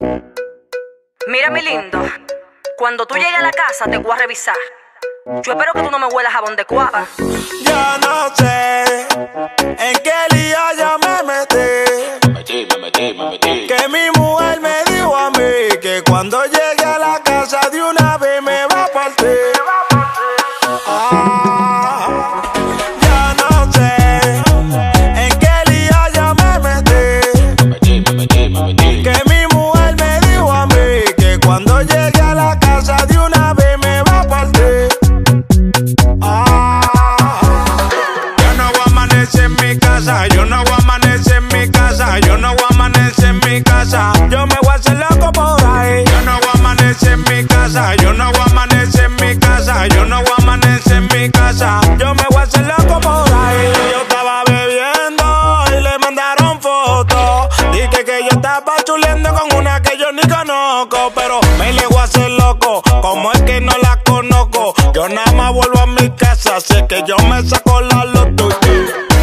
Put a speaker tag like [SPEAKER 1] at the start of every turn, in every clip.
[SPEAKER 1] Mira, mi lindo, cuando tú llegues a la casa te voy a revisar. Yo espero que tú no me huelas jabón de cuava.
[SPEAKER 2] Yo no sé en qué lío yo me metí.
[SPEAKER 3] Me metí, me metí, me metí.
[SPEAKER 2] Que mi mujer me dijo a mí que cuando llegue de una vez me va a partir. Ah, yo no voy a amanecer en mi casa, yo no voy a amanecer en mi casa, yo no voy a amanecer en mi casa. Yo me voy a hacer loco por ahí. Yo no voy a amanecer en mi casa, yo no voy a amanecer en mi casa, yo no voy a amanecer en mi casa. Yo me voy a hacer loco por ahí. Yo estaba bebiendo y le mandaron fotos. Dije que yo estaba chuleando con una que yo ni conozco, pero que yo me saco la loto.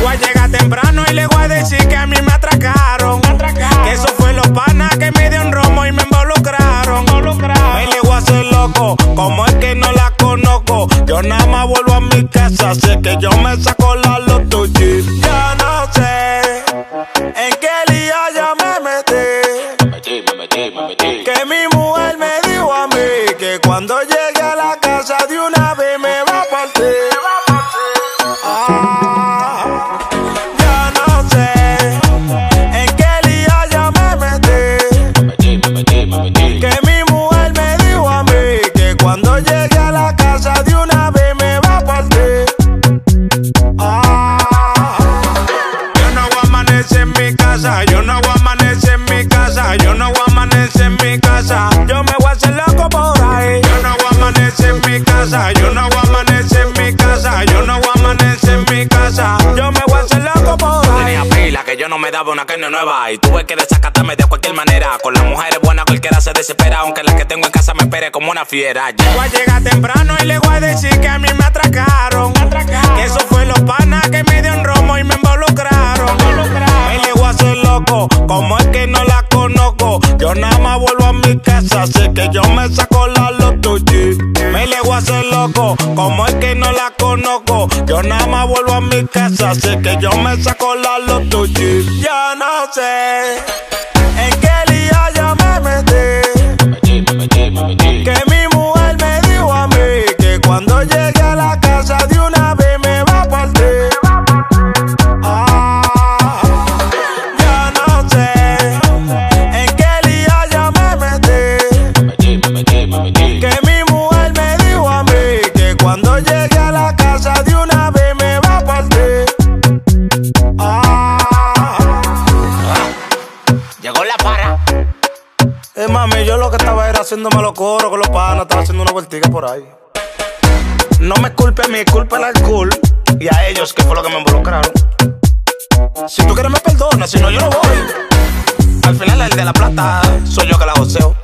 [SPEAKER 2] Voy a llegar temprano y le voy a decir que a mí me atracaron. Que eso fue los panas que me dio un romo y me involucraron. Me le voy a hacer loco, como es que no la conozco. Yo nada más vuelvo a mi casa, sé que yo me saco la loto. Yo no sé en qué lío yo me metí.
[SPEAKER 3] Me metí, me metí, me metí.
[SPEAKER 2] Que mi mujer me dijo a mí que cuando llegue a la casa de una vez me va a partir. Casa, yo no voy a amanecer en mi casa, yo no voy a amanecer en mi casa. Yo me voy a hacer loco por ahí. Yo no voy a amanecer en mi casa, yo no voy a amanecer en mi casa, yo no voy a amanecer en mi casa. Yo me voy a hacer loco por ahí.
[SPEAKER 4] Tenía pila que yo no me daba una carne nueva Y tuve que desacatarme de cualquier manera Con las mujeres buenas cualquiera se desespera Aunque la que tengo en casa me espere como una fiera yeah.
[SPEAKER 2] Voy a llegar temprano y le voy a decir que a mí me atracaron. Que eso Yo nada más vuelvo a mi casa, sé que yo me saco la yeah. Me le voy a hacer loco, como es que no la conozco. Yo nada más vuelvo a mi casa, sé que yo me saco la yeah. Yo no sé en qué lío yo me metí.
[SPEAKER 3] Me metí, me metí, me metí.
[SPEAKER 2] Que mi mujer me dijo a mí que cuando llegue cuando llegue a la casa de una vez me va a partir. Ah.
[SPEAKER 4] Llegó la para
[SPEAKER 2] Eh, mami, yo lo que estaba era haciéndome los coros con los panas, estaba haciendo una vueltica por ahí. No me culpe a mí, culpa al alcohol y a ellos, que fue lo que me involucraron. Si tú quieres me perdona, si no yo no voy. Al final el de la plata soy yo que la joseo.